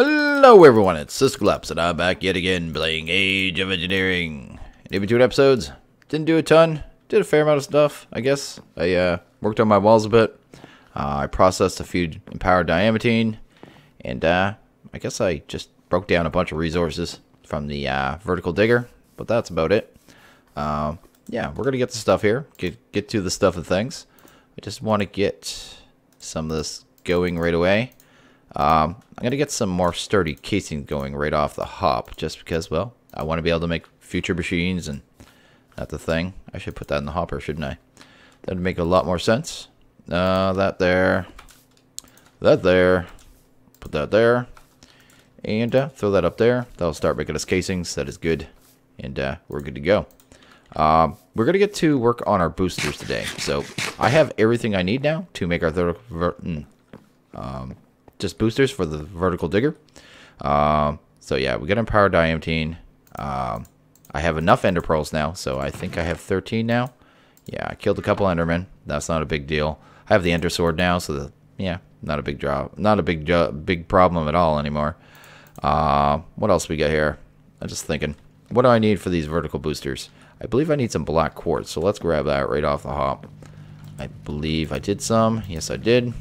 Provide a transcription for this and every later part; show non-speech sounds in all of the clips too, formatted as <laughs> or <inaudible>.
Hello everyone, it's Sysclaps and I'm back yet again playing Age of Engineering. In between episodes, didn't do a ton, did a fair amount of stuff, I guess. I uh, worked on my walls a bit. Uh, I processed a few empowered diamantine, and uh, I guess I just broke down a bunch of resources from the uh, vertical digger, but that's about it. Uh, yeah, we're gonna get the stuff here, get get to the stuff and things. I just want to get some of this going right away. Um, I'm going to get some more sturdy casing going right off the hop, just because, well, I want to be able to make future machines, and that's the thing. I should put that in the hopper, shouldn't I? That would make a lot more sense. Uh, that there. That there. Put that there. And uh, throw that up there. That'll start making us casings. That is good. And uh, we're good to go. Um, we're going to get to work on our boosters today. So I have everything I need now to make our third... Mm, um, just boosters for the vertical digger. Um, so yeah, we got empowered diamantine. Um, I have enough ender pearls now, so I think I have 13 now. Yeah, I killed a couple endermen. That's not a big deal. I have the ender sword now, so the, yeah, not a big job, not a big big problem at all anymore. Uh, what else we got here? I'm just thinking, what do I need for these vertical boosters? I believe I need some black quartz, so let's grab that right off the hop. I believe I did some. Yes, I did.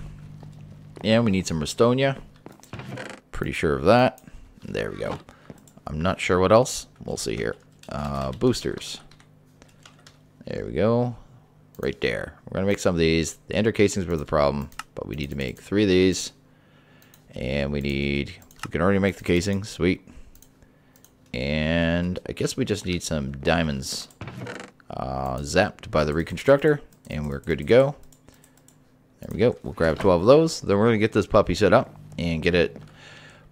And we need some Restonia. Pretty sure of that. There we go. I'm not sure what else. We'll see here. Uh, boosters. There we go. Right there. We're going to make some of these. The ender casings were the problem, but we need to make three of these. And we need... We can already make the casing. Sweet. And I guess we just need some diamonds uh, zapped by the reconstructor. And we're good to go. There we go. We'll grab 12 of those. Then we're going to get this puppy set up and get it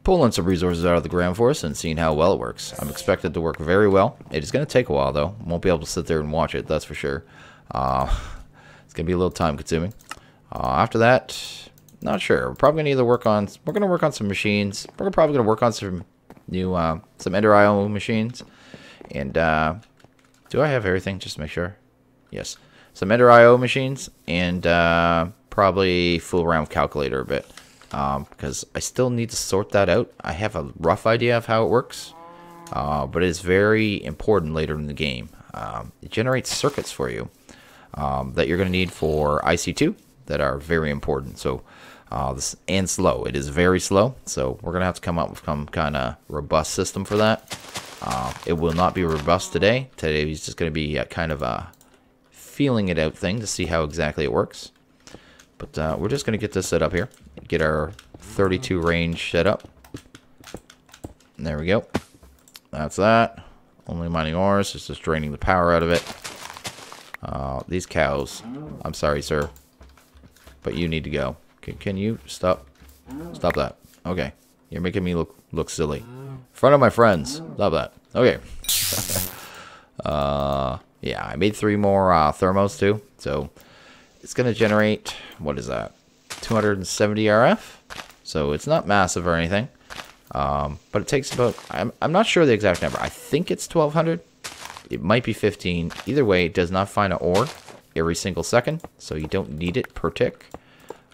pulling some resources out of the ground for us and seeing how well it works. I'm expected to work very well. It is going to take a while, though. Won't be able to sit there and watch it, that's for sure. Uh, <laughs> it's going to be a little time consuming. Uh, after that, not sure. We're probably going to either work on... We're going to work on some machines. We're probably going to work on some new... Uh, some Ender IO machines. And, uh, do I have everything? Just to make sure. Yes. Some Ender IO machines. And, uh probably fool around with calculator a bit um, because I still need to sort that out. I have a rough idea of how it works, uh, but it's very important later in the game. Um, it generates circuits for you um, that you're going to need for IC2 that are very important. So uh, this and slow. It is very slow, so we're going to have to come up with some kind of robust system for that. Uh, it will not be robust today. Today is just going to be kind of a feeling it out thing to see how exactly it works. But uh, we're just going to get this set up here. Get our 32 range set up. And there we go. That's that. Only mining ores. It's just draining the power out of it. Uh, these cows. I'm sorry, sir. But you need to go. Can, can you stop? Stop that. Okay. You're making me look look silly. In front of my friends. Stop that. Okay. <laughs> uh, yeah, I made three more uh, thermos too. So it's going to generate, what is that, 270 RF? So it's not massive or anything. Um, but it takes about, I'm, I'm not sure the exact number. I think it's 1200. It might be 15. Either way, it does not find an ore every single second. So you don't need it per tick.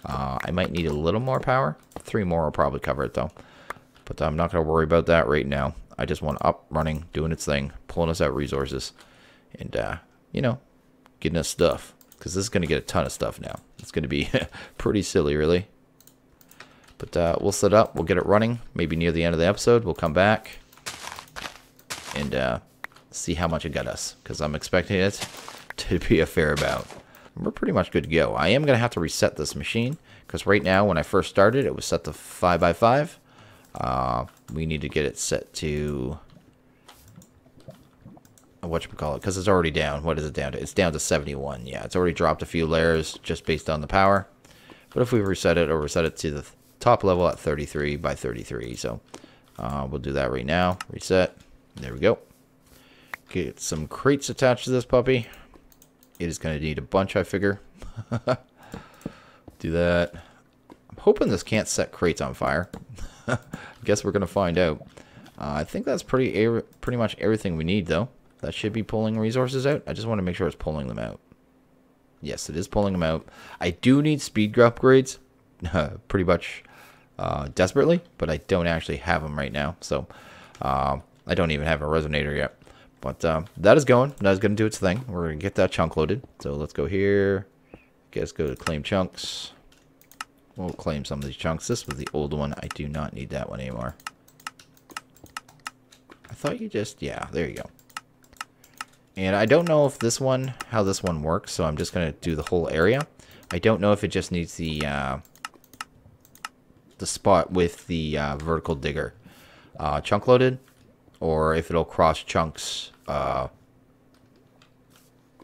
Uh, I might need a little more power. Three more will probably cover it though. But I'm not going to worry about that right now. I just want up, running, doing its thing, pulling us out resources. And, uh, you know, getting us stuff because this is going to get a ton of stuff now. It's going to be <laughs> pretty silly, really. But uh, we'll set up. We'll get it running. Maybe near the end of the episode, we'll come back and uh, see how much it got us. Because I'm expecting it <laughs> to be a fair amount. We're pretty much good to go. I am going to have to reset this machine. Because right now, when I first started, it was set to 5x5. Uh, we need to get it set to what you call it because it's already down. What is it down to? It's down to 71. Yeah, it's already dropped a few layers just based on the power. But if we reset it or reset it to the top level at 33 by 33, so uh, we'll do that right now. Reset. There we go. Get some crates attached to this puppy. It is going to need a bunch, I figure. <laughs> do that. I'm hoping this can't set crates on fire. <laughs> I guess we're going to find out. Uh, I think that's pretty pretty much everything we need, though. That should be pulling resources out. I just want to make sure it's pulling them out. Yes, it is pulling them out. I do need speed upgrades. <laughs> Pretty much uh, desperately, but I don't actually have them right now. So uh, I don't even have a resonator yet. But uh, that is going. That is going to do its thing. We're going to get that chunk loaded. So let's go here. Guess go to claim chunks. We'll claim some of these chunks. This was the old one. I do not need that one anymore. I thought you just... Yeah, there you go. And I don't know if this one, how this one works, so I'm just going to do the whole area. I don't know if it just needs the uh, the spot with the uh, vertical digger uh, chunk loaded, or if it'll cross chunks uh,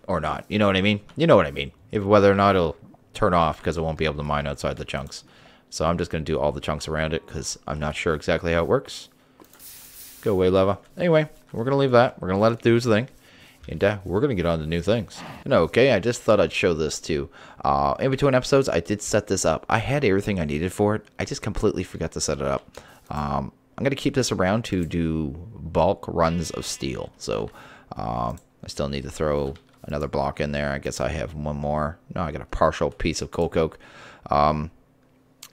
or not. You know what I mean? You know what I mean. If whether or not it'll turn off because it won't be able to mine outside the chunks. So I'm just going to do all the chunks around it because I'm not sure exactly how it works. Go away, lava. Anyway, we're going to leave that. We're going to let it do its thing. And uh, we're going to get on to new things. Okay, I just thought I'd show this too. Uh, in between episodes, I did set this up. I had everything I needed for it. I just completely forgot to set it up. Um, I'm going to keep this around to do bulk runs of steel. So um, I still need to throw another block in there. I guess I have one more. No, I got a partial piece of coal coke. Um,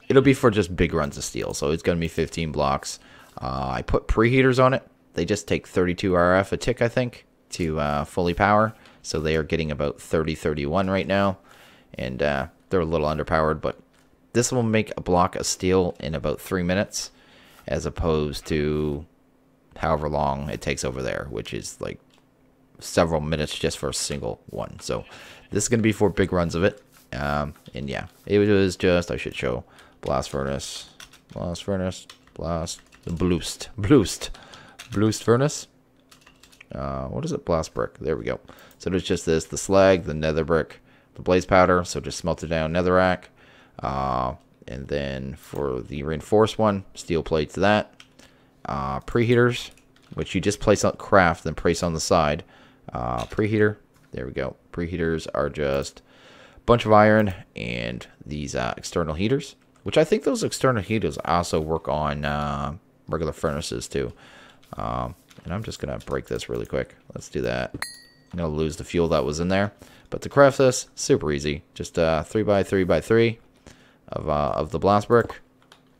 it'll be for just big runs of steel. So it's going to be 15 blocks. Uh, I put preheaters on it. They just take 32 RF a tick, I think to uh, fully power. So they are getting about 30, 31 right now. And uh, they're a little underpowered, but this will make a block of steel in about three minutes as opposed to however long it takes over there, which is like several minutes just for a single one. So this is going to be for big runs of it. Um, and yeah, it was just, I should show blast furnace, blast furnace, blast, bloost, bloost, bloost furnace. Uh, what is it? Blast brick. There we go. So there's just this, the slag, the nether brick, the blaze powder. So just smelt it down netherrack. Uh, and then for the reinforced one, steel plates that. Uh, preheaters, which you just place on craft, then place on the side. Uh, preheater. There we go. Preheaters are just a bunch of iron and these uh, external heaters, which I think those external heaters also work on uh, regular furnaces too. Um, and I'm just going to break this really quick. Let's do that. I'm going to lose the fuel that was in there. But to craft this, super easy. Just uh, 3 by 3 by 3 of, uh, of the blast brick.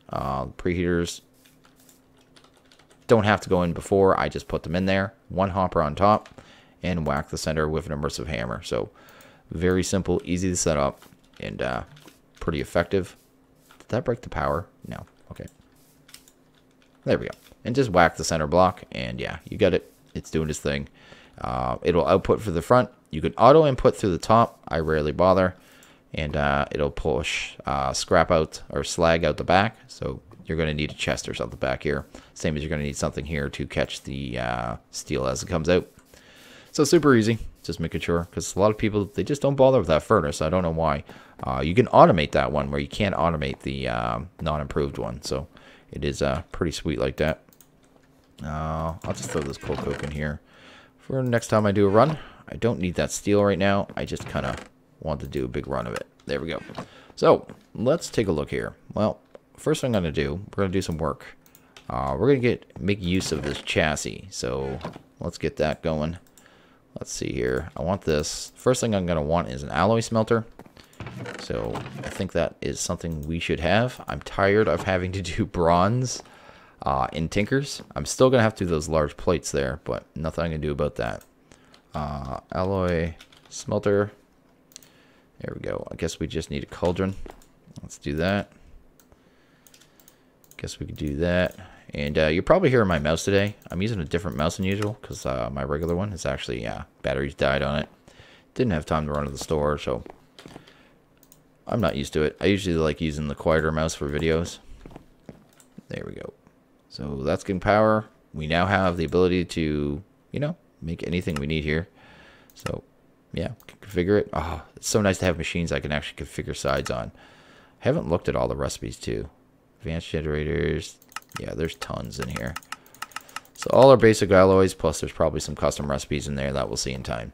Uh, preheaters don't have to go in before. I just put them in there. One hopper on top. And whack the center with an immersive hammer. So very simple, easy to set up. And uh, pretty effective. Did that break the power? No. Okay. There we go and just whack the center block and yeah you got it. It's doing its thing. Uh, it'll output for the front. You can auto input through the top. I rarely bother. And uh, it'll push uh, scrap out or slag out the back. So you're going to need a chest or something back here. Same as you're going to need something here to catch the uh, steel as it comes out. So super easy. Just making sure because a lot of people they just don't bother with that furnace. I don't know why. Uh, you can automate that one where you can't automate the um, non-improved one. So it is pretty sweet like that uh, I'll just throw this coal coke in here for next time I do a run. I don't need that steel right now. I just kind of want to do a big run of it. There we go. So, let's take a look here. Well, first thing I'm going to do, we're going to do some work. Uh, we're going to get make use of this chassis. So, let's get that going. Let's see here. I want this. First thing I'm going to want is an alloy smelter. So, I think that is something we should have. I'm tired of having to do <laughs> bronze uh, in Tinkers. I'm still going to have to do those large plates there, but nothing I can do about that. Uh, alloy smelter. There we go. I guess we just need a cauldron. Let's do that. Guess we could do that. And uh, you're probably hearing my mouse today. I'm using a different mouse than usual because uh, my regular one is actually, uh, batteries died on it. Didn't have time to run to the store, so I'm not used to it. I usually like using the quieter mouse for videos. There we go. So that's getting power. We now have the ability to, you know, make anything we need here. So, yeah, configure it. Oh, it's so nice to have machines I can actually configure sides on. I haven't looked at all the recipes, too. Advanced generators. Yeah, there's tons in here. So all our basic alloys, plus there's probably some custom recipes in there that we'll see in time.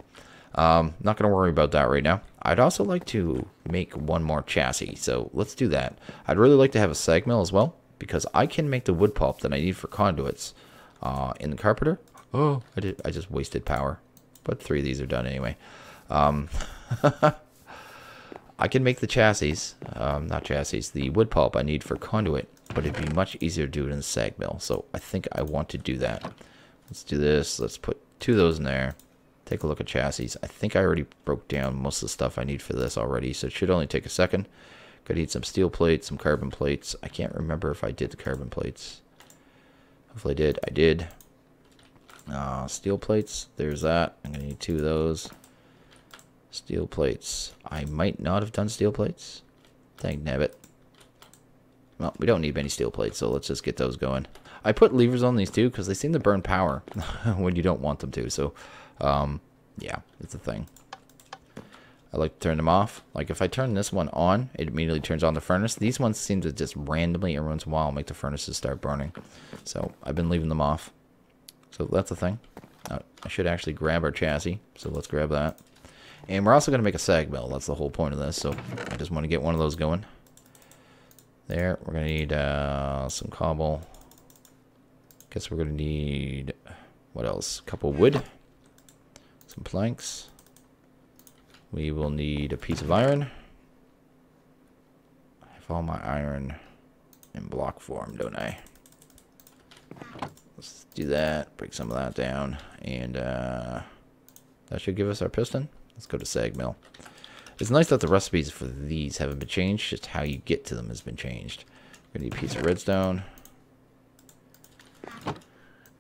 Um, not going to worry about that right now. I'd also like to make one more chassis, so let's do that. I'd really like to have a sag mill as well because I can make the wood pulp that I need for conduits uh, in the carpenter. Oh, I did. I just wasted power, but three of these are done anyway. Um, <laughs> I can make the chassis, um, not chassis, the wood pulp I need for conduit, but it'd be much easier to do it in the sag mill. So I think I want to do that. Let's do this. Let's put two of those in there. Take a look at chassis. I think I already broke down most of the stuff I need for this already, so it should only take a second. Gonna need some steel plates, some carbon plates. I can't remember if I did the carbon plates. Hopefully I did. I did. Uh, steel plates. There's that. I'm to need two of those. Steel plates. I might not have done steel plates. Thank nabbit. Well, we don't need many steel plates, so let's just get those going. I put levers on these too because they seem to burn power <laughs> when you don't want them to. So, um, yeah, it's a thing. I like to turn them off. Like if I turn this one on, it immediately turns on the furnace. These ones seem to just randomly, every once in a while, make the furnaces start burning. So I've been leaving them off. So that's the thing. Uh, I should actually grab our chassis. So let's grab that. And we're also going to make a sag mill. That's the whole point of this. So I just want to get one of those going. There. We're going to need uh, some cobble. Guess we're going to need, what else? A couple wood. Some planks. We will need a piece of iron. I have all my iron in block form, don't I? Let's do that. Break some of that down. And uh, that should give us our piston. Let's go to sag mill. It's nice that the recipes for these haven't been changed. Just how you get to them has been changed. We're to need a piece of redstone.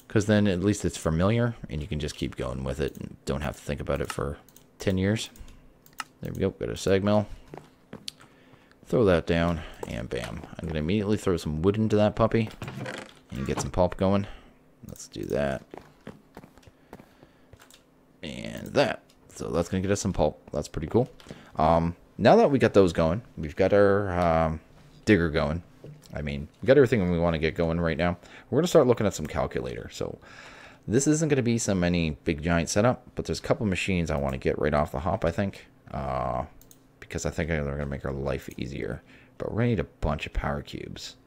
Because then at least it's familiar. And you can just keep going with it. And don't have to think about it for 10 years. There we go. Got a sag mill. Throw that down. And bam. I'm going to immediately throw some wood into that puppy. And get some pulp going. Let's do that. And that. So that's going to get us some pulp. That's pretty cool. Um, now that we got those going, we've got our um, digger going. I mean, we got everything we want to get going right now. We're going to start looking at some calculator. So this isn't going to be some any big giant setup, but there's a couple machines I want to get right off the hop, I think. Uh, because I think they're going to make our life easier. But we're going to need a bunch of power cubes.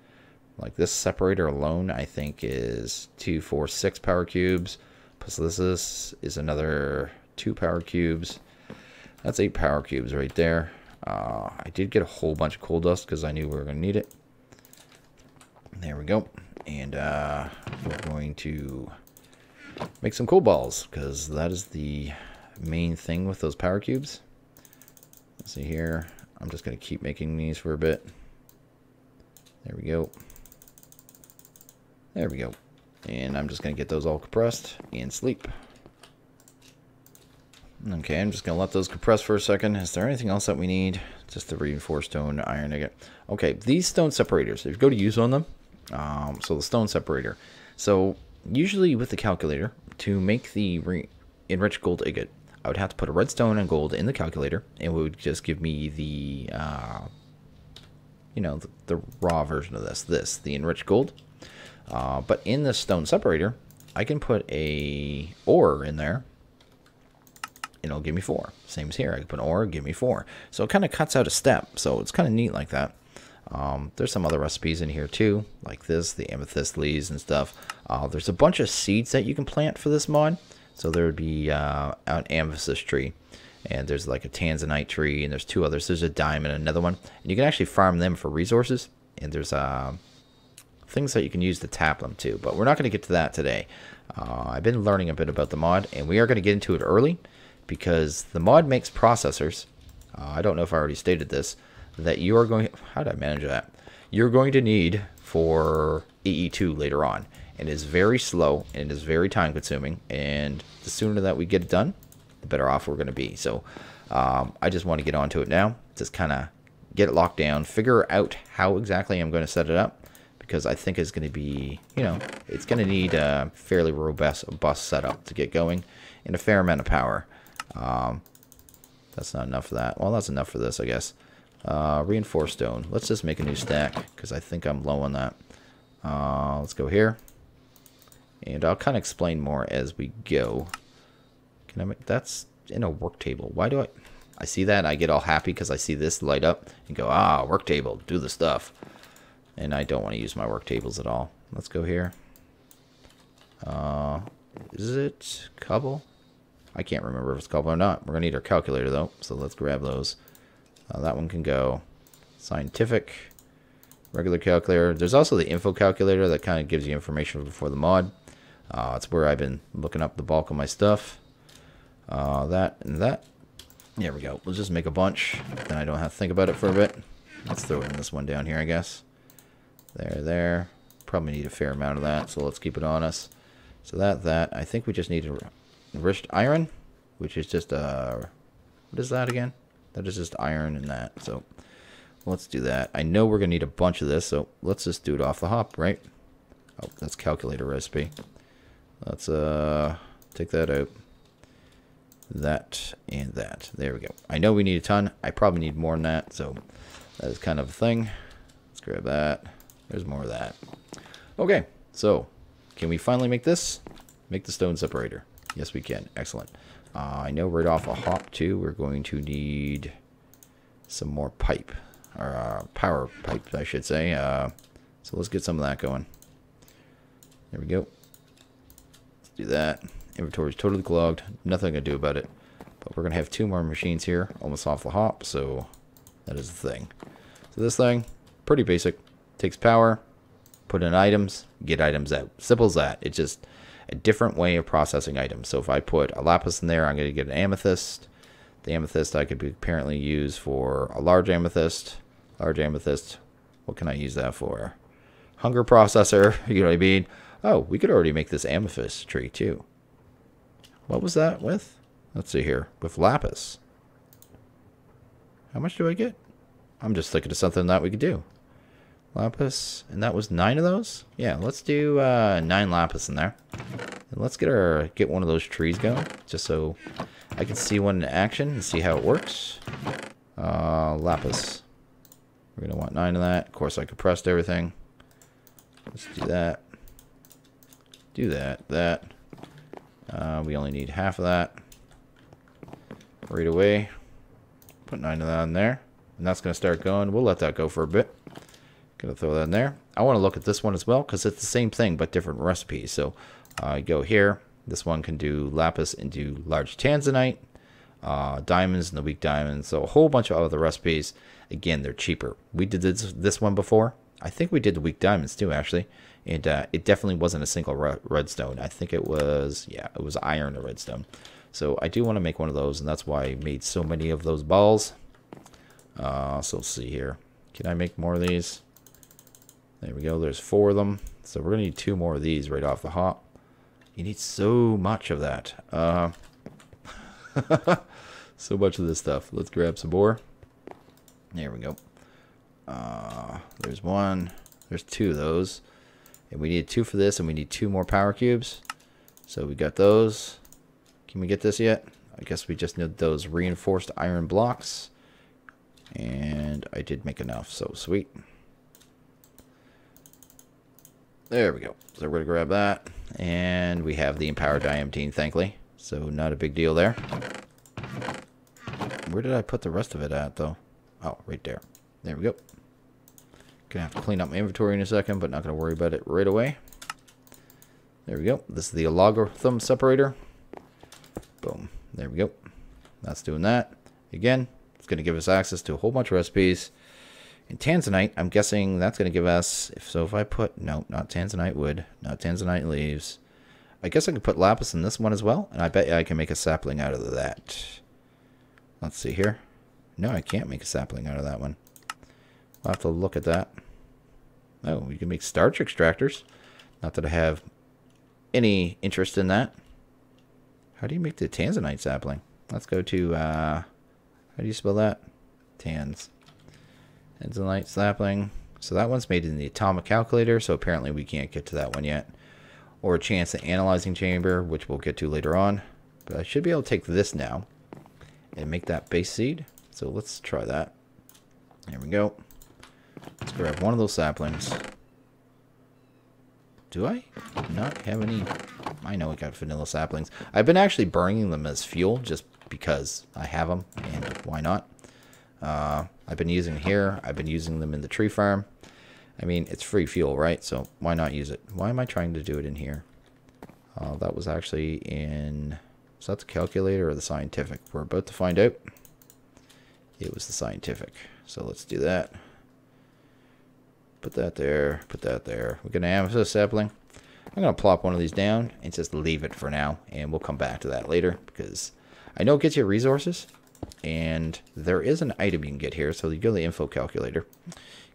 Like this separator alone, I think is two, four, six power cubes. Plus this is, is another two power cubes. That's eight power cubes right there. Uh, I did get a whole bunch of coal dust because I knew we were going to need it. There we go. And uh, we're going to make some coal balls because that is the main thing with those power cubes. Let's see here. I'm just going to keep making these for a bit. There we go. There we go. And I'm just going to get those all compressed and sleep. Okay, I'm just going to let those compress for a second. Is there anything else that we need? Just the reinforced stone iron again. Okay, these stone separators, if you go to use on them, um, so the stone separator. So usually with the calculator, to make the enriched gold ingot, I would have to put a redstone and gold in the calculator, and it would just give me the, uh, you know, the, the, raw version of this, this, the enriched gold. Uh, but in the stone separator, I can put a ore in there, and it'll give me four. Same as here, I can put ore, give me four. So it kind of cuts out a step, so it's kind of neat like that. Um, there's some other recipes in here too, like this, the amethyst leaves and stuff. Uh, there's a bunch of seeds that you can plant for this mod. So there would be uh, an amethyst tree, and there's like a tanzanite tree, and there's two others. There's a diamond, another one, and you can actually farm them for resources. And there's uh, things that you can use to tap them too. But we're not going to get to that today. Uh, I've been learning a bit about the mod, and we are going to get into it early because the mod makes processors. Uh, I don't know if I already stated this that you are going. How did I manage that? You're going to need for IC2 later on. And it is very slow and it is very time consuming. And the sooner that we get it done, the better off we're going to be. So um, I just want to get onto it now. Just kind of get it locked down, figure out how exactly I'm going to set it up. Because I think it's going to be, you know, it's going to need a fairly robust bus setup to get going and a fair amount of power. Um, that's not enough for that. Well, that's enough for this, I guess. Uh, reinforced stone. Let's just make a new stack because I think I'm low on that. Uh, let's go here. And I'll kind of explain more as we go. Can I make... That's in a work table. Why do I... I see that I get all happy because I see this light up and go, ah, work table, do the stuff. And I don't want to use my work tables at all. Let's go here. Uh, is it cobble? I can't remember if it's cobble or not. We're going to need our calculator, though, so let's grab those. Uh, that one can go. Scientific, regular calculator. There's also the info calculator that kind of gives you information before the mod. Uh, it's where I've been looking up the bulk of my stuff. Uh, that and that. There we go. We'll just make a bunch. Then I don't have to think about it for a bit. Let's throw in this one down here, I guess. There, there. Probably need a fair amount of that, so let's keep it on us. So that, that. I think we just need enriched iron, which is just, uh, what is that again? That is just iron and that, so let's do that. I know we're going to need a bunch of this, so let's just do it off the hop, right? Oh, that's calculator recipe. Let's, uh, take that out that, and that. There we go. I know we need a ton. I probably need more than that, so that is kind of a thing. Let's grab that. There's more of that. Okay, so can we finally make this? Make the stone separator. Yes, we can. Excellent. Uh, I know right off a hop, too, we're going to need some more pipe. Or uh, power pipe, I should say. Uh, so let's get some of that going. There we go. Do that. Inventory is totally clogged. Nothing to do about it. But we're going to have two more machines here, almost off the hop, so that is the thing. So this thing, pretty basic. Takes power, put in items, get items out. Simple as that. It's just a different way of processing items. So if I put a lapis in there, I'm going to get an amethyst. The amethyst I could apparently use for a large amethyst. Large amethyst, what can I use that for? Hunger processor, <laughs> you know what I mean? Oh, we could already make this amethyst tree too. What was that with? Let's see here. With lapis. How much do I get? I'm just thinking of something that we could do. Lapis. And that was nine of those? Yeah, let's do uh, nine lapis in there. And let's get our get one of those trees going. Just so I can see one in action and see how it works. Uh, lapis. We're going to want nine of that. Of course, I compressed everything. Let's do that. Do that. That. Uh, we only need half of that. Right away. Put nine of that in there. And that's going to start going. We'll let that go for a bit. Gonna throw that in there. I want to look at this one as well because it's the same thing but different recipes. So I uh, go here. This one can do lapis into large tanzanite, uh, diamonds and the weak diamonds. So a whole bunch of other recipes. Again, they're cheaper. We did this, this one before. I think we did the weak diamonds too, actually. And uh, it definitely wasn't a single redstone. I think it was, yeah, it was iron or redstone. So I do want to make one of those, and that's why I made so many of those balls. Uh, so let's see here. Can I make more of these? There we go. There's four of them. So we're going to need two more of these right off the hop. You need so much of that. Uh, <laughs> so much of this stuff. Let's grab some more. There we go. Uh, there's one. There's two of those. And we need two for this, and we need two more power cubes. So we got those. Can we get this yet? I guess we just need those reinforced iron blocks. And I did make enough, so sweet. There we go. So we're going to grab that. And we have the Empower Diamantine, thankfully. So not a big deal there. Where did I put the rest of it at, though? Oh, right there. There we go. Gonna have to clean up my inventory in a second, but not gonna worry about it right away. There we go. This is the algorithm separator. Boom. There we go. That's doing that. Again, it's gonna give us access to a whole bunch of recipes. In Tanzanite, I'm guessing that's gonna give us if so if I put no, not Tanzanite wood, not Tanzanite leaves. I guess I could put lapis in this one as well, and I bet I can make a sapling out of that. Let's see here. No, I can't make a sapling out of that one. I'll have to look at that. Oh, we can make starch extractors. Not that I have any interest in that. How do you make the tanzanite sapling? Let's go to, uh, how do you spell that? Tans. Tanzanite sapling. So that one's made in the atomic calculator, so apparently we can't get to that one yet. Or a chance at analyzing chamber, which we'll get to later on. But I should be able to take this now and make that base seed. So let's try that. There we go. Let's grab one of those saplings. Do I not have any? I know I got vanilla saplings. I've been actually burning them as fuel just because I have them, and why not? Uh, I've been using here. I've been using them in the tree farm. I mean, it's free fuel, right? So why not use it? Why am I trying to do it in here? Uh, that was actually in... Is that the calculator or the scientific? We're about to find out. It was the scientific. So let's do that. Put that there. Put that there. We're going to amethyst sapling. I'm going to plop one of these down and just leave it for now. And we'll come back to that later because I know it gets you resources. And there is an item you can get here. So you go to the info calculator.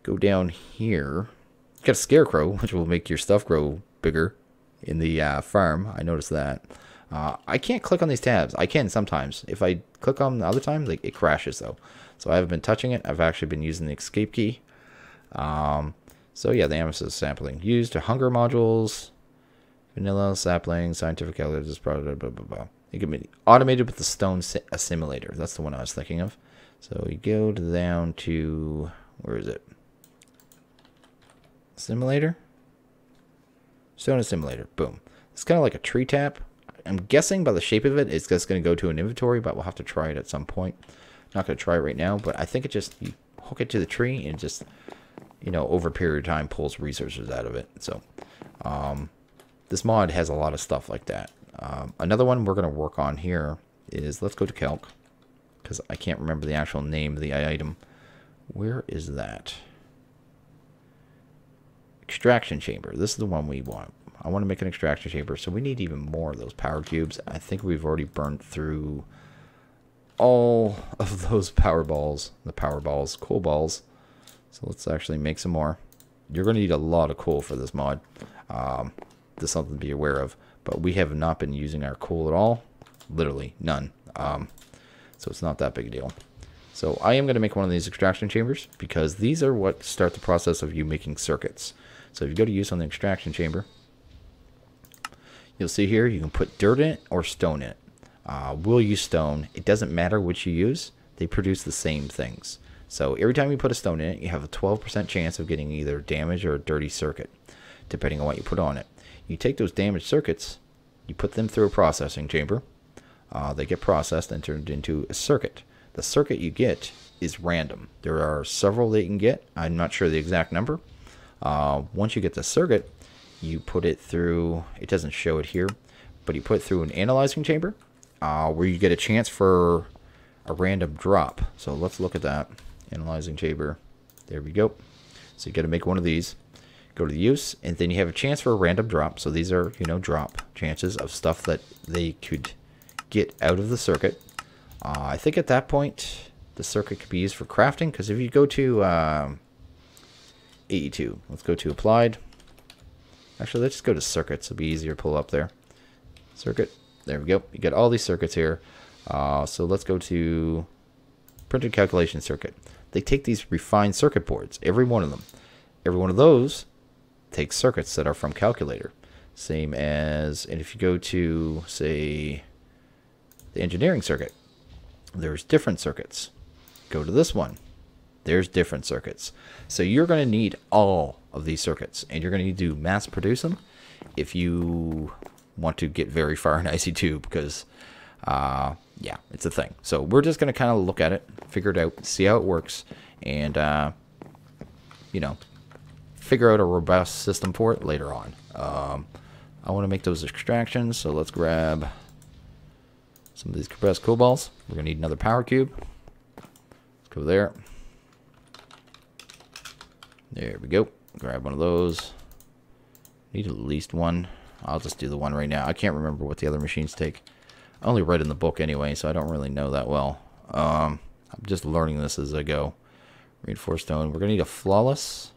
Go down here. You got a scarecrow, <laughs> which will make your stuff grow bigger in the uh, farm. I noticed that. Uh, I can't click on these tabs. I can sometimes. If I click on the other time, like it crashes though. So I haven't been touching it. I've actually been using the escape key. Um, so yeah, the amethyst sampling used to hunger modules, vanilla sapling, scientific calculators, blah, blah, blah. It can be automated with the stone assimilator. That's the one I was thinking of. So you go down to where is it? Assimilator? Stone assimilator. Boom. It's kind of like a tree tap. I'm guessing by the shape of it, it's just going to go to an inventory, but we'll have to try it at some point. Not going to try it right now, but I think it just you hook it to the tree and just you know over a period of time pulls resources out of it. So um, this mod has a lot of stuff like that. Um, another one we're going to work on here is let's go to calc because I can't remember the actual name of the item. Where is that? Extraction chamber. This is the one we want. I want to make an extraction chamber, so we need even more of those power cubes. I think we've already burned through all of those <laughs> power balls, the power balls, coal balls. So let's actually make some more. You're going to need a lot of coal for this mod. Um, something to be aware of. But we have not been using our coal at all. Literally none. Um, so it's not that big a deal. So I am going to make one of these extraction chambers because these are what start the process of you making circuits. So if you go to use on the extraction chamber, you'll see here you can put dirt in it or stone in it. Uh, we'll use stone. It doesn't matter which you use. They produce the same things. So every time you put a stone in it, you have a 12% chance of getting either damage or a dirty circuit, depending on what you put on it. You take those damaged circuits, you put them through a processing chamber. Uh, they get processed and turned into a circuit. The circuit you get is random. There are several that you can get. I'm not sure the exact number. Uh, once you get the circuit, you put it through, it doesn't show it here, but you put it through an analyzing chamber uh, where you get a chance for a random drop. So let's look at that. Analyzing chamber. There we go. So you got to make one of these. Go to the use, and then you have a chance for a random drop. So these are, you know, drop chances of stuff that they could get out of the circuit. Uh, I think at that point, the circuit could be used for crafting, because if you go to... Um, 82. Let's go to applied. Actually, let's just go to circuits. It'll be easier to pull up there. Circuit. There we go. You got all these circuits here. Uh, so let's go to printed calculation circuit. They take these refined circuit boards, every one of them. Every one of those takes circuits that are from calculator. Same as, and if you go to, say, the engineering circuit, there's different circuits. Go to this one there's different circuits. So you're going to need all of these circuits, and you're going to need to mass produce them if you want to get very far in <laughs> IC2, because, uh, yeah, it's a thing. So we're just going to kind of look at it, figure it out, see how it works, and, uh, you know, figure out a robust system for it later on. Um, I want to make those extractions, so let's grab some of these compressed cobalts. We're going to need another power cube. Let's go there. There we go. Grab one of those. Need at least one. I'll just do the one right now. I can't remember what the other machines take. I only read in the book anyway, so I don't really know that well. Um, I'm just learning this as I go. Reinforced stone. We're going to need a flawless.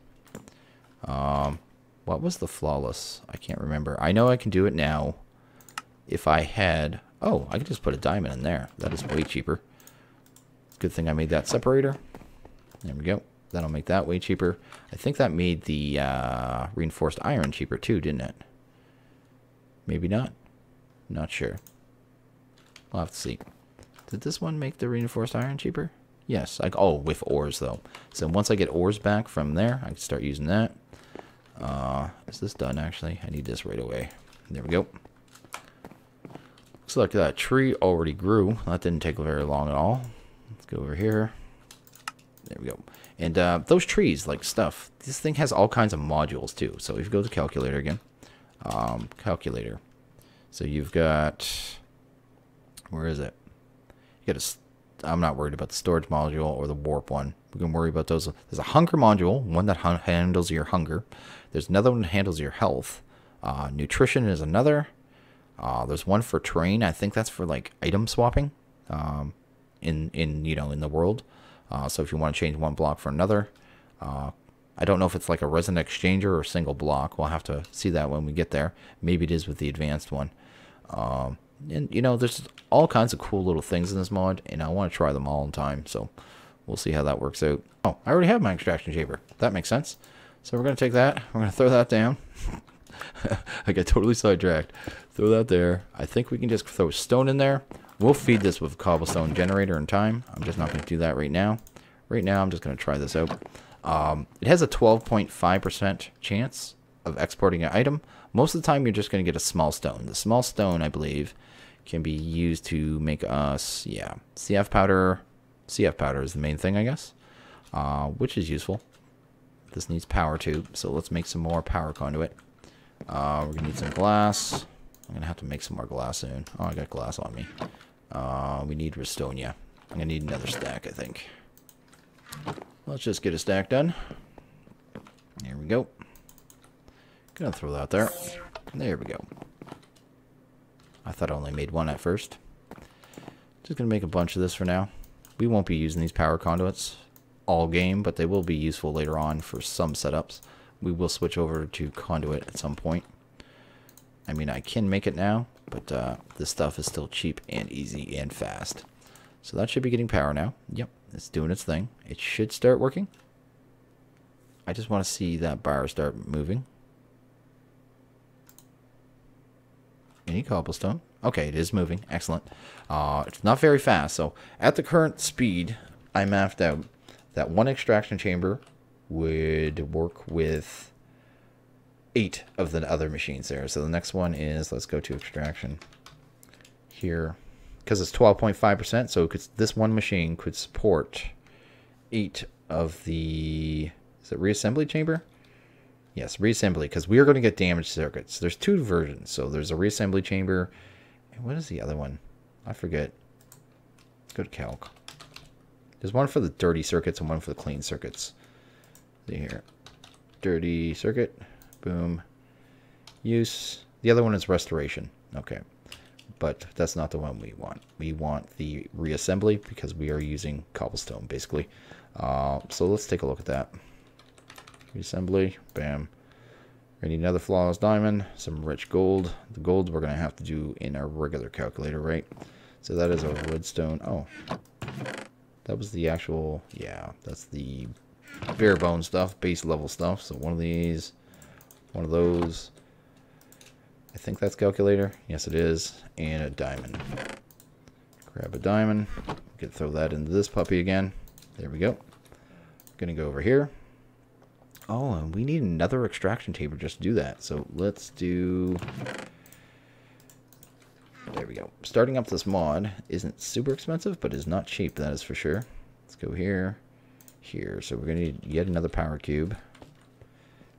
Um, what was the flawless? I can't remember. I know I can do it now. If I had... Oh, I could just put a diamond in there. That is way cheaper. Good thing I made that separator. There we go. That'll make that way cheaper. I think that made the uh, reinforced iron cheaper too, didn't it? Maybe not. Not sure. We'll have to see. Did this one make the reinforced iron cheaper? Yes. I, oh, with ores though. So once I get ores back from there, I can start using that. Uh, is this done actually? I need this right away. There we go. Looks like that tree already grew. That didn't take very long at all. Let's go over here. There we go. And uh, those trees, like stuff, this thing has all kinds of modules too. So if you go to calculator again, um, calculator. So you've got, where is it? You got I'm not worried about the storage module or the warp one. We can worry about those. There's a hunger module, one that handles your hunger. There's another one that handles your health. Uh, nutrition is another. Uh, there's one for terrain. I think that's for like item swapping. Um, in in you know in the world. Uh, so if you want to change one block for another, uh, I don't know if it's like a resident exchanger or single block. We'll have to see that when we get there. Maybe it is with the advanced one. Um, and you know, there's all kinds of cool little things in this mod, and I want to try them all in time. So we'll see how that works out. Oh, I already have my extraction chamber. That makes sense. So we're gonna take that. We're gonna throw that down. <laughs> I get totally sidetracked. Throw that there. I think we can just throw stone in there. We'll feed this with a cobblestone generator in time. I'm just not going to do that right now. Right now, I'm just going to try this out. Um, it has a 12.5% chance of exporting an item. Most of the time, you're just going to get a small stone. The small stone, I believe, can be used to make us, yeah, CF powder. CF powder is the main thing, I guess, uh, which is useful. This needs power too, so let's make some more power conduit. Uh, we're going to need some glass. I'm going to have to make some more glass soon. Oh, I got glass on me. Uh, we need Restonia. I'm going to need another stack, I think. Let's just get a stack done. There we go. Gonna throw that there. There we go. I thought I only made one at first. Just gonna make a bunch of this for now. We won't be using these power conduits all game, but they will be useful later on for some setups. We will switch over to conduit at some point. I mean, I can make it now, but uh, this stuff is still cheap and easy and fast. So that should be getting power now. Yep, it's doing its thing. It should start working. I just want to see that bar start moving. Any cobblestone? Okay, it is moving. Excellent. Uh, it's not very fast, so at the current speed, I mapped out that one extraction chamber would work with eight of the other machines there. So the next one is, let's go to extraction here, because it's 12.5%, so could, this one machine could support eight of the, is it reassembly chamber? Yes, reassembly, because we are going to get damaged circuits. There's two versions, so there's a reassembly chamber, and what is the other one? I forget. Let's go to calc. There's one for the dirty circuits and one for the clean circuits. See here. Dirty circuit. Boom. Use. The other one is restoration. Okay. But that's not the one we want. We want the reassembly because we are using cobblestone, basically. Uh, so let's take a look at that. Reassembly. Bam. We need another flawless diamond. Some rich gold. The gold we're going to have to do in our regular calculator, right? So that is a redstone. Oh. That was the actual... Yeah, that's the bare bone stuff, base level stuff. So one of these one of those. I think that's calculator. Yes, it is. And a diamond. Grab a diamond. Get throw that into this puppy again. There we go. Gonna go over here. Oh, and we need another extraction chamber just to do that. So let's do... There we go. Starting up this mod isn't super expensive, but is not cheap, that is for sure. Let's go here, here. So we're going to need yet another power cube.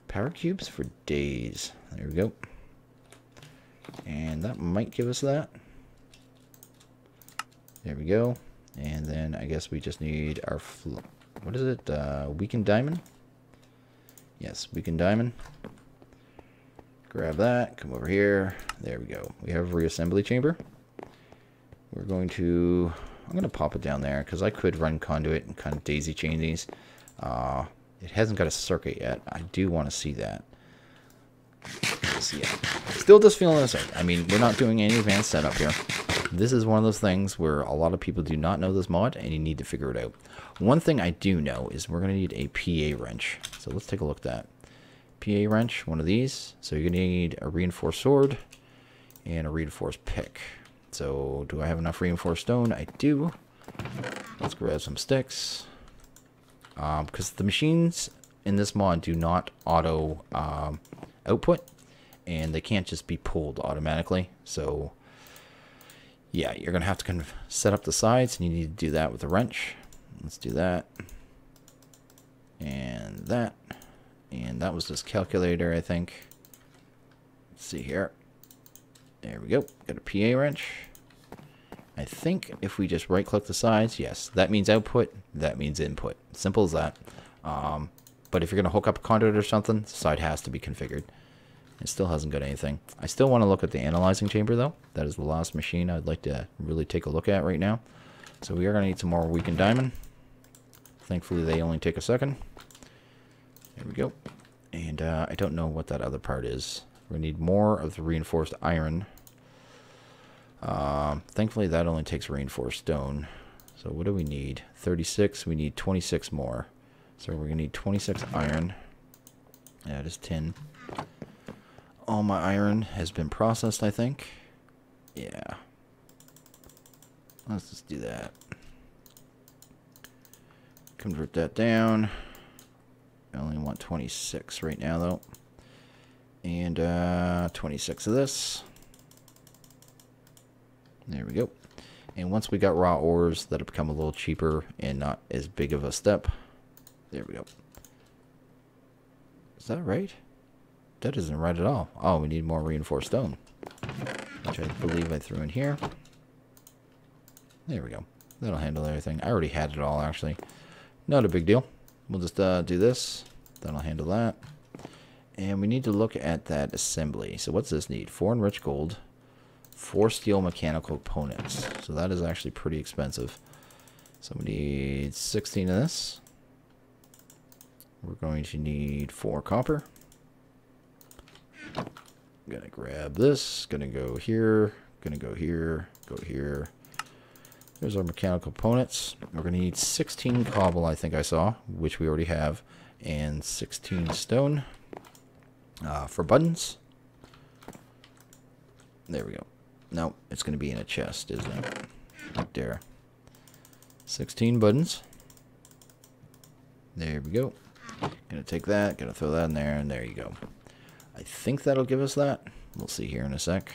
Power cubes for days. There we go. And that might give us that. There we go. And then I guess we just need our, what is it, uh, weakened diamond? Yes, weakened diamond. Grab that, come over here. There we go. We have a reassembly chamber. We're going to, I'm going to pop it down there because I could run conduit and kind of daisy chain these. Uh, it hasn't got a circuit yet. I do want to see that. See it. Still just feeling the same. I mean, we're not doing any advanced setup here. This is one of those things where a lot of people do not know this mod, and you need to figure it out. One thing I do know is we're going to need a PA wrench. So let's take a look at that. PA wrench, one of these. So you're going to need a reinforced sword and a reinforced pick. So do I have enough reinforced stone? I do. Let's grab some sticks um, because the machines in this mod do not auto um, output and they can't just be pulled automatically so yeah you're gonna have to kind of set up the sides and you need to do that with a wrench. Let's do that. And that. And that was this calculator I think. Let's see here. There we go. Got a PA wrench. I think if we just right click the sides, yes, that means output, that means input. Simple as that. Um, but if you're going to hook up a conduit or something, the side has to be configured. It still hasn't got anything. I still want to look at the analyzing chamber though. That is the last machine I'd like to really take a look at right now. So we are going to need some more weakened diamond. Thankfully they only take a second. There we go. And uh, I don't know what that other part is. We need more of the reinforced iron. Uh, thankfully that only takes reinforced stone. So what do we need? 36. We need 26 more. So we're going to need 26 iron. That is tin. All my iron has been processed, I think. Yeah. Let's just do that. Convert that down. I only want 26 right now, though. And uh, 26 of this. There we go. And once we got raw ores, that'll become a little cheaper and not as big of a step. There we go. Is that right? That isn't right at all. Oh, we need more reinforced stone. Which I believe I threw in here. There we go. That'll handle everything. I already had it all, actually. Not a big deal. We'll just uh, do this. That'll handle that. And we need to look at that assembly. So what's this need? Four enriched gold. Four steel mechanical components. So that is actually pretty expensive. So we need 16 of this. We're going to need four copper. Gonna grab this. Gonna go here. Gonna go here. Go here. There's our mechanical components. We're to need 16 cobble, I think I saw, which we already have, and 16 stone uh, for buttons. There we go. No, it's to be in a chest, isn't it? Right there. 16 buttons. There we go. Gonna take that, gonna throw that in there, and there you go. I think that'll give us that. We'll see here in a sec.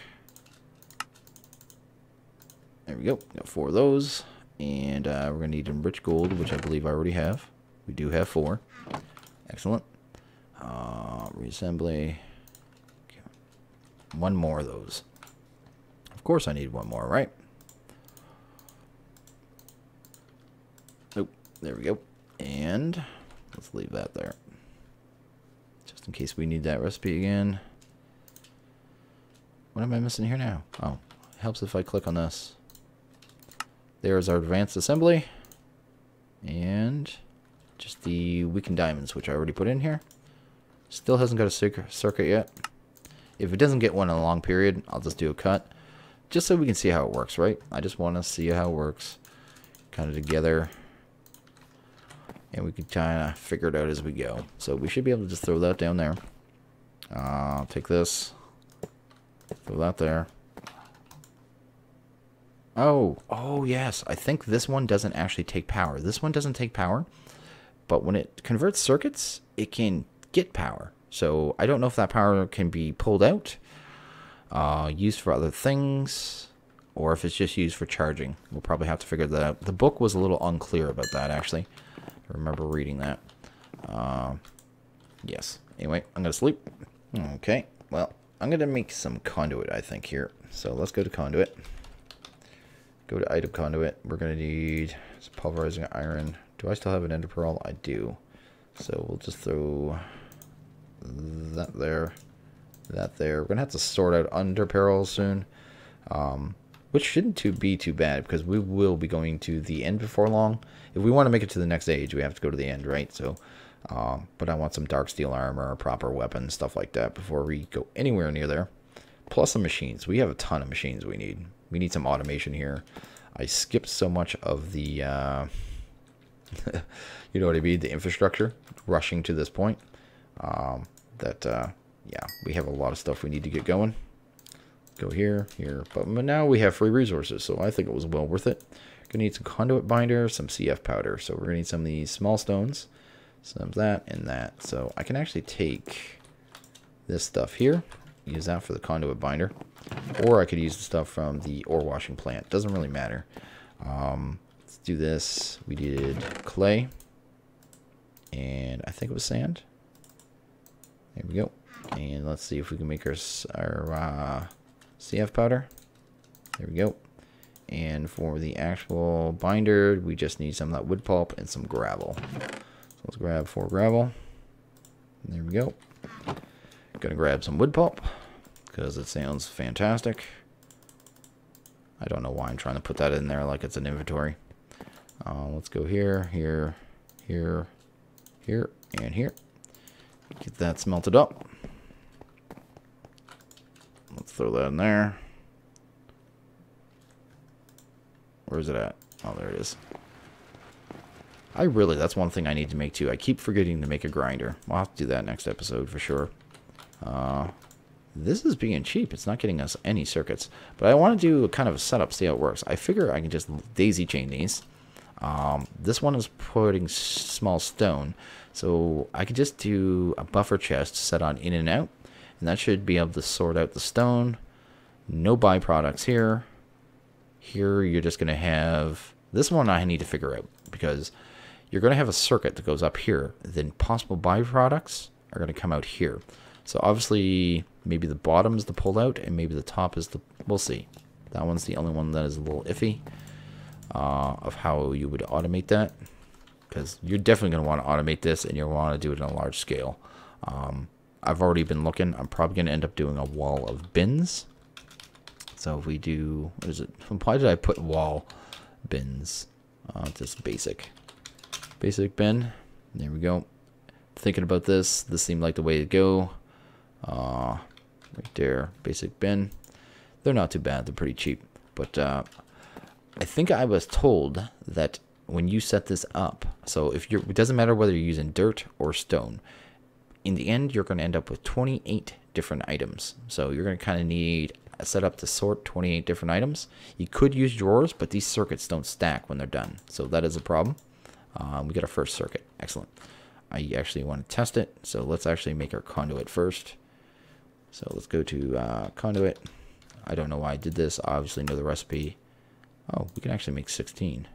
There we go. Got four of those. And uh, we're going to need enriched gold, which I believe I already have. We do have four. Excellent. Uh, reassembly. Okay. One more of those. Of course I need one more, right? Oh, there we go. And let's leave that there. In case we need that recipe again. What am I missing here now? Oh, helps if I click on this. There's our advanced assembly. And just the weakened diamonds, which I already put in here. Still hasn't got a circuit yet. If it doesn't get one in a long period, I'll just do a cut. Just so we can see how it works, right? I just want to see how it works. Kind of together. And we can kind of figure it out as we go. So we should be able to just throw that down there. Uh, take this. Throw that there. Oh, oh yes. I think this one doesn't actually take power. This one doesn't take power, but when it converts circuits, it can get power. So I don't know if that power can be pulled out, uh, used for other things, or if it's just used for charging. We'll probably have to figure that out. The book was a little unclear about that, actually. I remember reading that. Uh, yes. Anyway, I'm going to sleep. Okay. Well, I'm going to make some conduit, I think, here. So let's go to conduit. Go to item conduit. We're going to need some pulverizing iron. Do I still have an ender pearl? I do. So we'll just throw that there, that there. We're going to have to sort out ender pearls soon. Um, which shouldn't too be too bad because we will be going to the end before long. If we want to make it to the next age, we have to go to the end, right? So, um, but I want some dark steel armor, proper weapons, stuff like that before we go anywhere near there. Plus some machines. We have a ton of machines we need. We need some automation here. I skipped so much of the, uh, <laughs> you know what I mean, the infrastructure rushing to this point. Um, that, uh, yeah, we have a lot of stuff we need to get going. Go here, here, but now we have free resources, so I think it was well worth it. Gonna need some conduit binder, some CF powder. So we're gonna need some of these small stones, some of that and that. So I can actually take this stuff here, use that for the conduit binder. Or I could use the stuff from the ore washing plant. Doesn't really matter. Um, let's do this. We did clay. And I think it was sand. There we go. And let's see if we can make our, our uh, CF powder. There we go. And for the actual binder, we just need some of that wood pulp and some gravel. So let's grab four gravel. There we go. Gonna grab some wood pulp because it sounds fantastic. I don't know why I'm trying to put that in there like it's an inventory. Uh, let's go here, here, here, here, and here. Get that smelted up. Let's throw that in there. Where is it at? Oh, there it is. I really, that's one thing I need to make too. I keep forgetting to make a grinder. I'll have to do that next episode for sure. Uh, this is being cheap. It's not getting us any circuits. But I want to do a kind of a setup, see how it works. I figure I can just daisy chain these. Um, this one is putting small stone. So I could just do a buffer chest set on in and out. And that should be able to sort out the stone. No byproducts here. Here you're just going to have... This one I need to figure out. Because you're going to have a circuit that goes up here. Then possible byproducts are going to come out here. So obviously, maybe the bottom is the pullout and maybe the top is the... We'll see. That one's the only one that is a little iffy uh, of how you would automate that. Because you're definitely going to want to automate this, and you'll want to do it on a large scale. Um, I've already been looking. I'm probably going to end up doing a wall of bins. So if we do... What is it? Why did I put wall bins? Uh, just basic. Basic bin. There we go. Thinking about this, this seemed like the way to go. Uh, right there, basic bin. They're not too bad. They're pretty cheap. But uh, I think I was told that when you set this up, so if you're, it doesn't matter whether you're using dirt or stone, in the end, you're going to end up with 28 different items. So you're going to kind of need a setup to sort 28 different items. You could use drawers, but these circuits don't stack when they're done. So that is a problem. Um, we got our first circuit. Excellent. I actually want to test it. So let's actually make our conduit first. So let's go to uh, conduit. I don't know why I did this. I obviously know the recipe. Oh, we can actually make 16.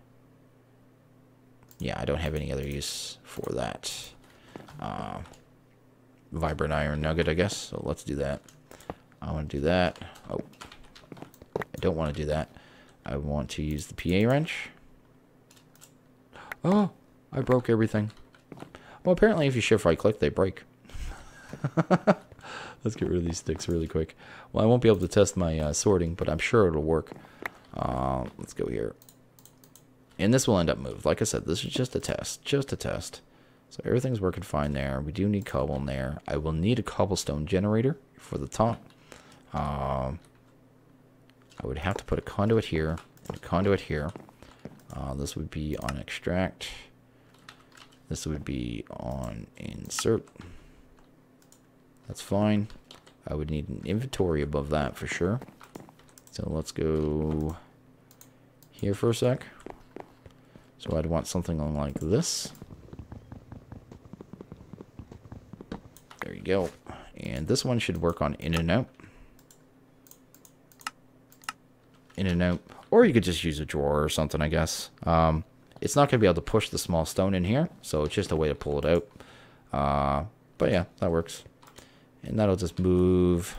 Yeah, I don't have any other use for that. Uh, vibrant iron nugget, I guess. So let's do that. I want to do that. Oh, I don't want to do that. I want to use the PA wrench. Oh, I broke everything. Well, apparently if you shift right click, they break. <laughs> Let's get rid of these sticks really quick. Well, I won't be able to test my uh, sorting, but I'm sure it'll work. Uh, let's go here. And this will end up moved. Like I said, this is just a test. Just a test. So everything's working fine there. We do need cobble in there. I will need a cobblestone generator for the top. Um, I would have to put a conduit here a conduit here. Uh, this would be on extract. This would be on insert. That's fine. I would need an inventory above that for sure. So let's go here for a sec. So I'd want something like this. There you go. And this one should work on in and out. In and out. Or you could just use a drawer or something, I guess. Um, it's not going to be able to push the small stone in here, so it's just a way to pull it out. Uh, but yeah, that works. And that'll just move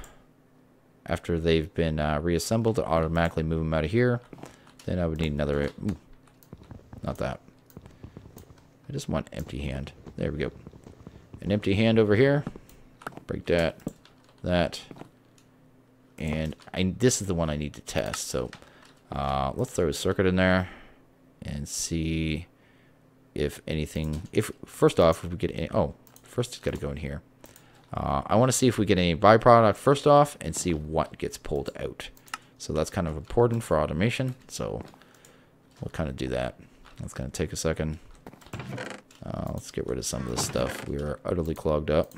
after they've been uh, reassembled. It automatically move them out of here. Then I would need another... Ooh, not that. I just want empty hand. There we go. An empty hand over here. Break that. That. And I, this is the one I need to test. So uh, let's throw a circuit in there and see if anything... If First off, if we get any... Oh, first it's got to go in here. Uh, I want to see if we get any byproduct first off and see what gets pulled out. So that's kind of important for automation. So we'll kind of do that. That's going to take a second. Uh, let's get rid of some of this stuff. We are utterly clogged up.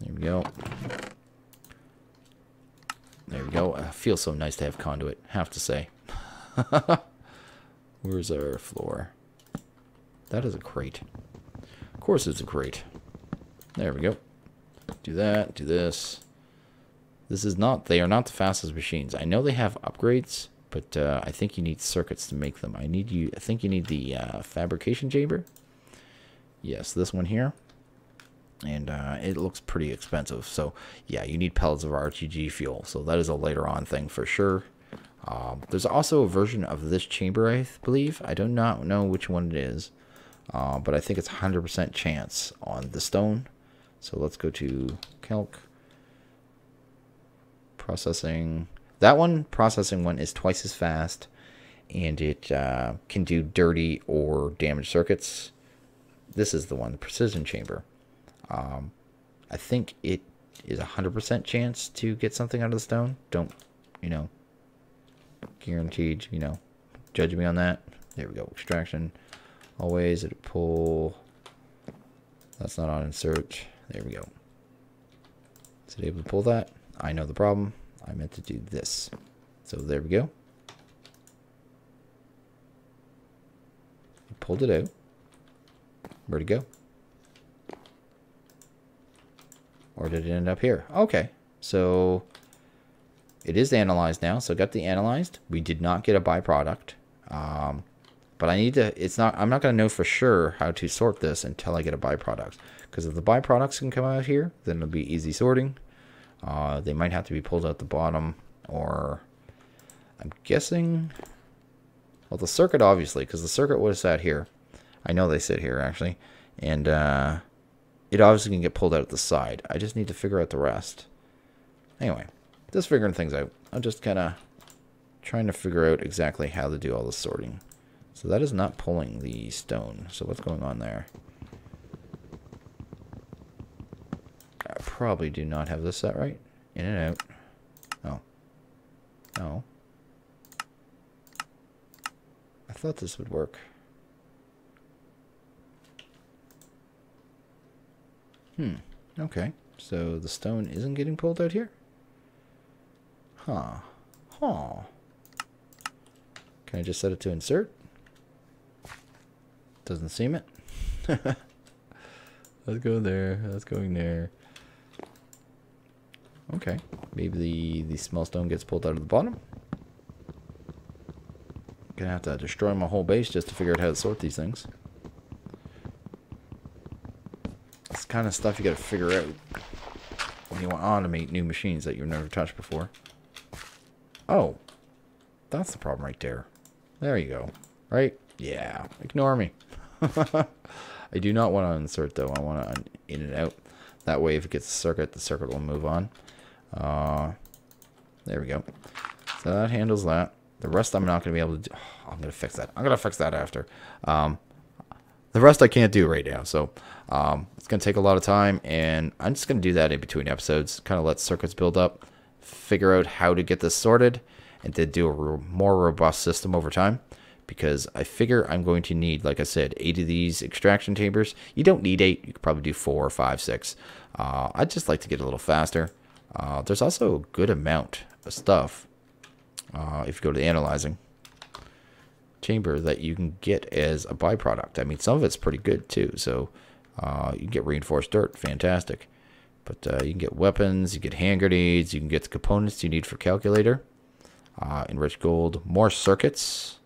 There we go. There we go. It feels so nice to have conduit, have to say. <laughs> Where's our floor? That is a crate. Of course it's a crate. There we go. Do that, do this. This is not, they are not the fastest machines. I know they have upgrades, but uh, I think you need circuits to make them. I need you, I think you need the uh, fabrication chamber. Yes, this one here. And uh, it looks pretty expensive. So, yeah, you need pellets of RTG fuel. So that is a later on thing for sure. Um, there's also a version of this chamber, I believe. I do not know which one it is, uh, but I think it's 100% chance on the stone. So let's go to calc processing. That one, processing one, is twice as fast, and it uh, can do dirty or damaged circuits. This is the one, the precision chamber. Um, I think it is a 100% chance to get something out of the stone. Don't, you know, guaranteed, you know, judge me on that. There we go, extraction. Always at pull. That's not on insert. There we go. Is it able to pull that? I know the problem. I meant to do this. So there we go. Pulled it out. Where'd it go? Or did it end up here? Okay. So it is analyzed now. So got the analyzed. We did not get a byproduct. Um, but I need to, it's not, I'm not going to know for sure how to sort this until I get a byproduct. Because if the byproducts can come out here, then it'll be easy sorting. Uh, they might have to be pulled out the bottom or I'm guessing, well, the circuit obviously, because the circuit would have sat here. I know they sit here actually. And uh, it obviously can get pulled out at the side. I just need to figure out the rest. Anyway, just figuring things out. I'm just kind of trying to figure out exactly how to do all the sorting. So that is not pulling the stone. So what's going on there? I probably do not have this set right. In and out. Oh. No. I thought this would work. Hmm. Okay. So the stone isn't getting pulled out here? Huh. Huh. Can I just set it to insert? Doesn't seem it. <laughs> Let's go there. That's going there. Okay. Maybe the, the small stone gets pulled out of the bottom. Gonna have to destroy my whole base just to figure out how to sort these things. It's kind of stuff you gotta figure out when you want to automate new machines that you've never touched before. Oh. That's the problem right there. There you go. Right? Yeah. Ignore me. <laughs> I do not want to insert though. I want to in and out. That way if it gets a circuit, the circuit will move on. Uh, there we go. So that handles that. The rest I'm not going to be able to do. Oh, <sighs> I'm going to fix that. I'm going to fix that after. Um, the rest I can't do right now. So um, it's going to take a lot of time. And I'm just going to do that in between episodes. Kind of let circuits build up. Figure out how to get this sorted. And then do a more robust system over time because I figure I'm going to need, like I said, eight of these extraction chambers. You don't need eight. You could probably do four or five, six. Uh, I'd just like to get a little faster. Uh, there's also a good amount of stuff, uh, if you go to the analyzing chamber, that you can get as a byproduct. I mean, some of it's pretty good, too. So uh, you can get reinforced dirt. Fantastic. But uh, you can get weapons, you get hand grenades, you can get the components you need for calculator. Uh, enriched gold, more circuits,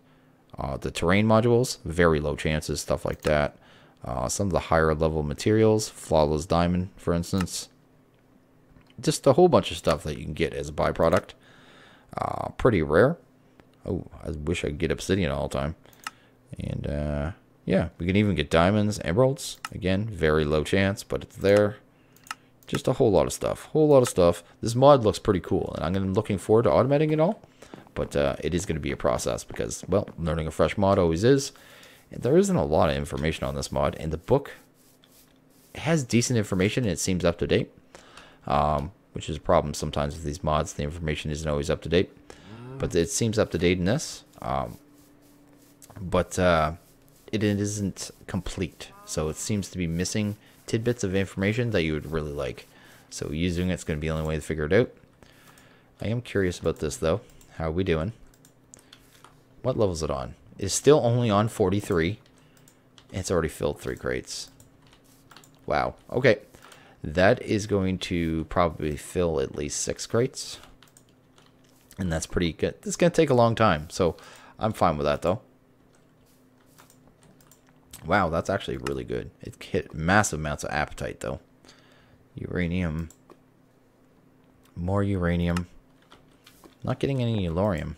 uh, the terrain modules, very low chances, stuff like that. Uh, some of the higher level materials, flawless diamond, for instance. Just a whole bunch of stuff that you can get as a byproduct. Uh, pretty rare. Oh, I wish I could get obsidian all the time. And uh, yeah, we can even get diamonds, emeralds. Again, very low chance, but it's there. Just a whole lot of stuff. Whole lot of stuff. This mod looks pretty cool, and I'm looking forward to automating it all. But uh, it is going to be a process because, well, learning a fresh mod always is. And there isn't a lot of information on this mod, and the book has decent information and it seems up to date, um, which is a problem sometimes with these mods. The information isn't always up to date, but it seems up to date in this. Um, but uh, it isn't complete, so it seems to be missing tidbits of information that you would really like. So using it's going to be the only way to figure it out. I am curious about this though. How are we doing? What level is it on? It's still only on 43. It's already filled three crates. Wow. Okay. That is going to probably fill at least six crates. And that's pretty good. This is going to take a long time. So I'm fine with that, though. Wow, that's actually really good. It hit massive amounts of apatite, though. Uranium. More uranium. Not getting any yellorium.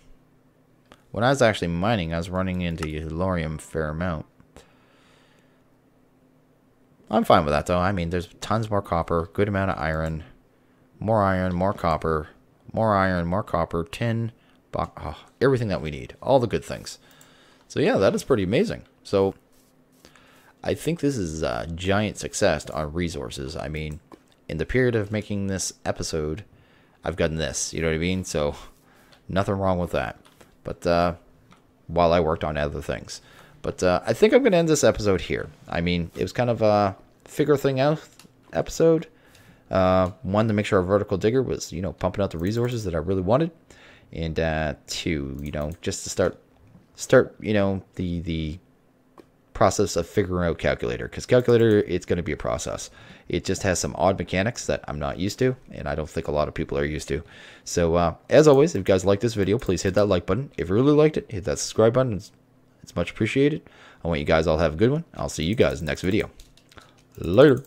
when I was actually mining, I was running into Yellorium fair amount. I'm fine with that though. I mean, there's tons more copper, good amount of iron, more iron, more copper, more iron, more copper, tin, oh, everything that we need, all the good things. So yeah, that is pretty amazing. So I think this is a giant success on resources. I mean, in the period of making this episode, I've gotten this. You know what I mean? So nothing wrong with that. But uh, while I worked on other things. But uh, I think I'm going to end this episode here. I mean, it was kind of a figure thing out episode. Uh, one to make sure our vertical digger was, you know, pumping out the resources that I really wanted, and uh, two, you know, just to start, start, you know, the the process of figuring out calculator because calculator it's going to be a process. It just has some odd mechanics that i'm not used to and i don't think a lot of people are used to. So uh, as always if you guys like this video please hit that like button. If you really liked it hit that subscribe button. It's, it's much appreciated. I want you guys all have a good one. I'll see you guys next video. Later.